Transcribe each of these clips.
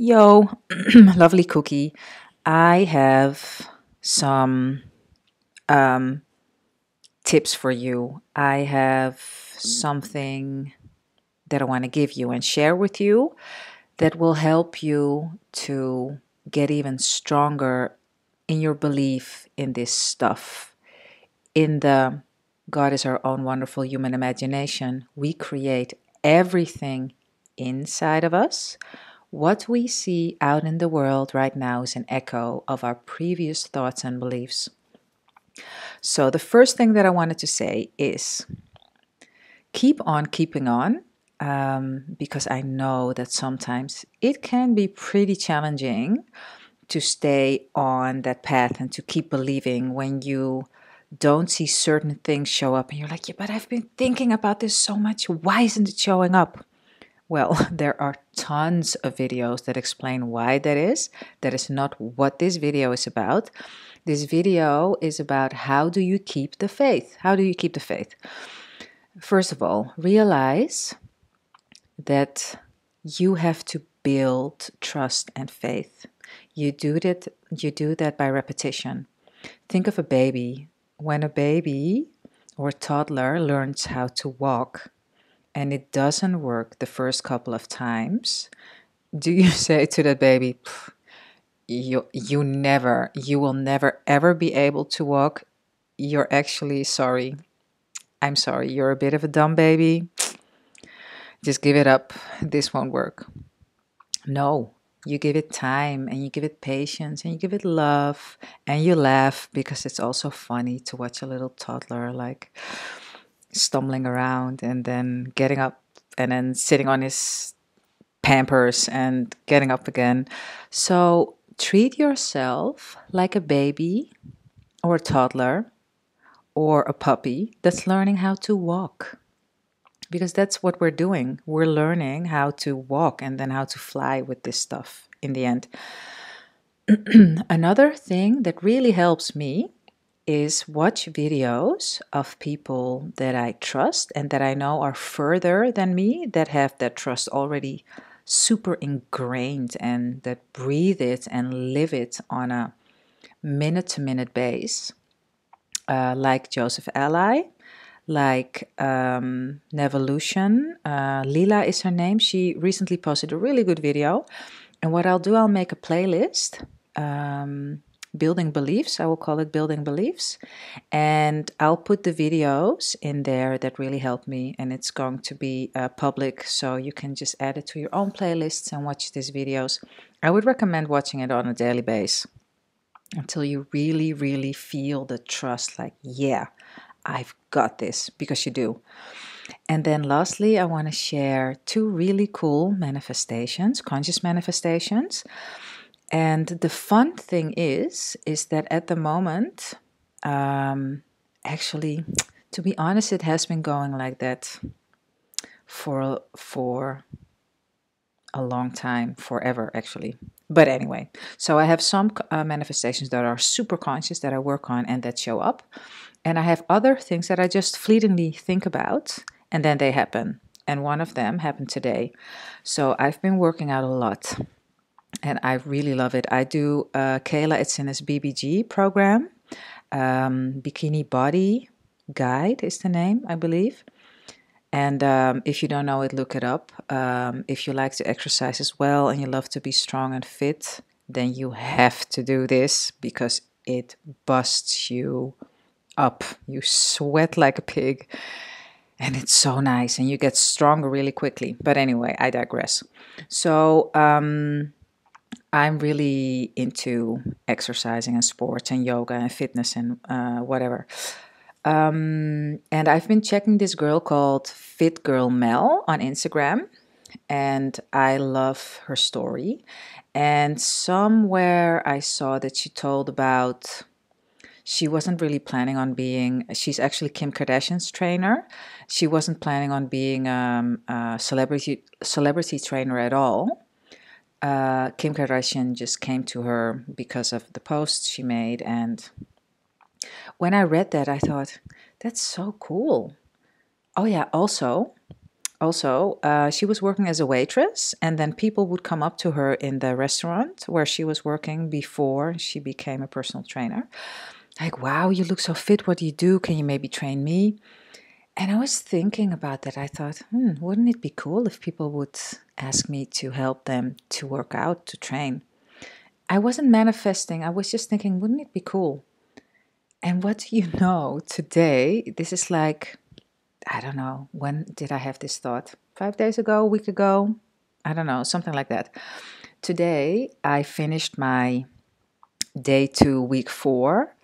Yo, lovely cookie. I have some um, tips for you. I have something that I want to give you and share with you that will help you to get even stronger in your belief in this stuff. In the God is our own wonderful human imagination, we create everything inside of us. What we see out in the world right now is an echo of our previous thoughts and beliefs. So, the first thing that I wanted to say is keep on keeping on um, because I know that sometimes it can be pretty challenging to stay on that path and to keep believing when you don't see certain things show up and you're like, yeah, but I've been thinking about this so much. Why isn't it showing up? Well, there are tons of videos that explain why that is. That is not what this video is about. This video is about how do you keep the faith? How do you keep the faith? First of all, realize that you have to build trust and faith. You do that you do that by repetition. Think of a baby. When a baby or a toddler learns how to walk and it doesn't work the first couple of times, do you say to that baby, you you never you will never ever be able to walk. You're actually sorry. I'm sorry. You're a bit of a dumb baby. Just give it up. This won't work. No. You give it time and you give it patience and you give it love and you laugh because it's also funny to watch a little toddler like stumbling around and then getting up and then sitting on his pampers and getting up again so treat yourself like a baby or a toddler or a puppy that's learning how to walk. Because that's what we're doing. We're learning how to walk and then how to fly with this stuff in the end. Another thing that really helps me is watch videos of people that I trust and that I know are further than me, that have that trust already super ingrained and that breathe it and live it on a minute to minute base, uh, like Joseph Alai, like um, Nevolution. Uh, Lila is her name. She recently posted a really good video. And what I'll do, I'll make a playlist. Um, building beliefs. I will call it building beliefs. And I'll put the videos in there that really help me. And it's going to be uh, public, so you can just add it to your own playlists and watch these videos. I would recommend watching it on a daily basis until you really, really feel the trust like, yeah, I've got this, because you do. And then lastly, I want to share two really cool manifestations, conscious manifestations. And the fun thing is, is that at the moment, um, actually, to be honest, it has been going like that for for a long time, forever actually. But anyway, so I have some uh, manifestations that are super conscious that I work on and that show up, and I have other things that I just fleetingly think about and then they happen. And one of them happened today. So I've been working out a lot and I really love it. I do uh, Kayla Itsines BBG program, um, Bikini Body Guide is the name, I believe. And um, if you don't know it, look it up. Um, if you like to exercise as well and you love to be strong and fit, then you have to do this because it busts you up. You sweat like a pig and it's so nice and you get stronger really quickly. But anyway, I digress. So, um, I'm really into exercising and sports and yoga and fitness and uh, whatever. Um, and I've been checking this girl called Fit Girl Mel on Instagram, and I love her story. And somewhere I saw that she told about she wasn't really planning on being she's actually kim kardashian's trainer she wasn't planning on being um, a celebrity celebrity trainer at all uh, Kim Kardashian just came to her because of the posts she made. And when I read that, I thought, that's so cool. Oh, yeah, also, also, uh, she was working as a waitress, and then people would come up to her in the restaurant where she was working before she became a personal trainer. Like, wow, you look so fit. What do you do? Can you maybe train me? And I was thinking about that. I thought, hmm, wouldn't it be cool if people would ask me to help them to work out, to train? I wasn't manifesting, I was just thinking, wouldn't it be cool? And what do you know today? This is like I don't know, when did I have this thought? Five days ago, a week ago? I don't know, something like that. Today, I finished my day two, week four,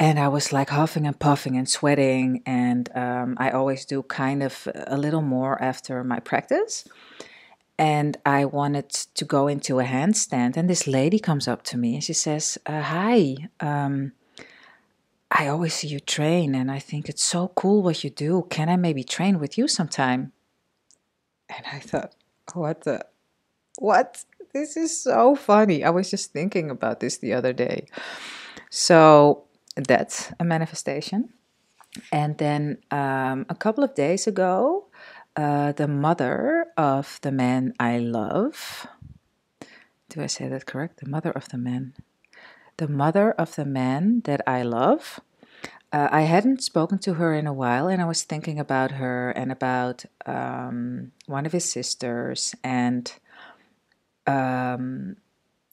and I was like huffing and puffing and sweating. And um, I always do kind of a little more after my practice. And I wanted to go into a handstand, and this lady comes up to me and she says, uh, Hi, um, I always see you train and I think it's so cool what you do. Can I maybe train with you sometime? And I thought, what the? What? This is so funny. I was just thinking about this the other day. So that's a manifestation. And then um, a couple of days ago, uh, the mother of the man I love, do I say that correct? The mother of the man the mother of the man that I love. Uh, I hadn't spoken to her in a while, and I was thinking about her and about um, one of his sisters and um,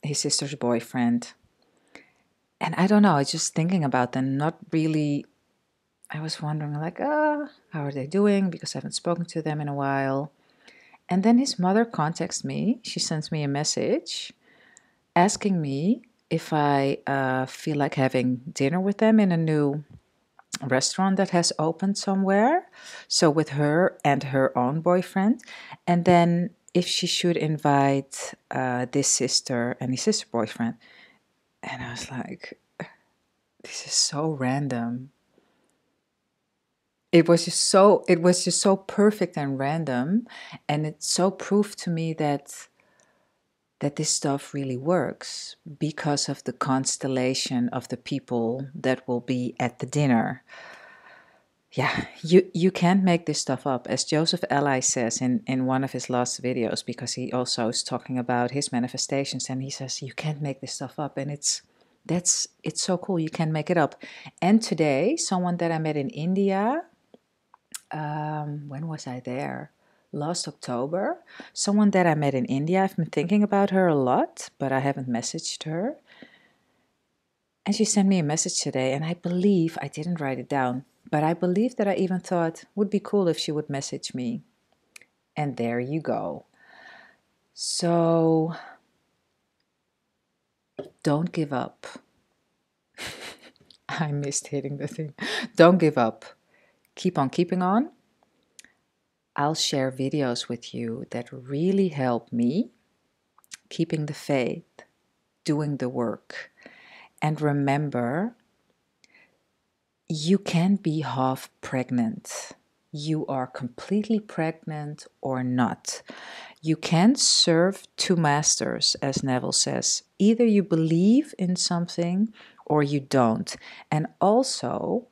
his sister's boyfriend. And I don't know, I was just thinking about them, not really. I was wondering, like, ah, how are they doing? Because I haven't spoken to them in a while. And then his mother contacts me. She sends me a message asking me if I uh, feel like having dinner with them in a new restaurant that has opened somewhere. So with her and her own boyfriend. And then if she should invite uh, this sister and his sister boyfriend. And I was like, this is so random. It was just so it was just so perfect and random and it so proved to me that that this stuff really works because of the constellation of the people that will be at the dinner. Yeah, you, you can't make this stuff up. As Joseph Alai says in, in one of his last videos, because he also is talking about his manifestations, and he says, You can't make this stuff up. And it's that's it's so cool. You can't make it up. And today, someone that I met in India, um, when was I there? last October. Someone that I met in India. I've been thinking about her a lot, but I haven't messaged her. And she sent me a message today, and I believe I didn't write it down, but I believe that I even thought would be cool if she would message me. And there you go. So don't give up. I missed hitting the thing. Don't give up. Keep on keeping on I'll share videos with you that really help me keeping the faith, doing the work. And remember, you can be half pregnant. You are completely pregnant or not. You can serve two masters, as Neville says. Either you believe in something or you don't. And also,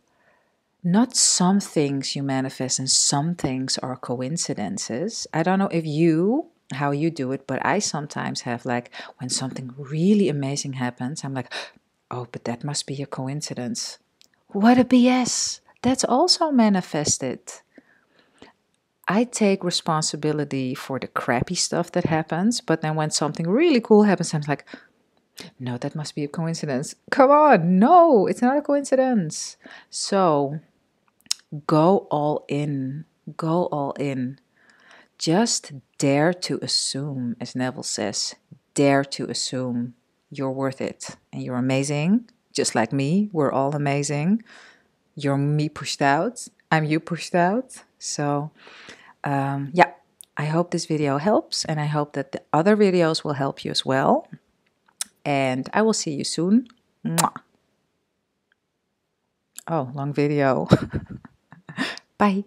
not some things you manifest and some things are coincidences. I don't know if you how you do it, but I sometimes have like when something really amazing happens, I'm like, oh, but that must be a coincidence. What a BS. That's also manifested. I take responsibility for the crappy stuff that happens, but then when something really cool happens, I'm like, no, that must be a coincidence. Come on, no, it's not a coincidence. So, Go all in. Go all in. Just dare to assume, as Neville says, dare to assume you're worth it and you're amazing. Just like me, we're all amazing. You're me pushed out, I'm you pushed out. So, um, yeah, I hope this video helps and I hope that the other videos will help you as well. And I will see you soon. Mwah. Oh, long video. Bye.